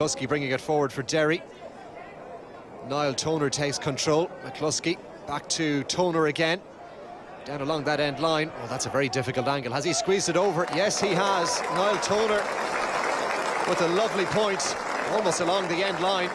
McCluskey bringing it forward for Derry. Niall Toner takes control. McCluskey back to Toner again. Down along that end line. Oh, that's a very difficult angle. Has he squeezed it over? Yes, he has. Niall Toner with a lovely point, almost along the end line.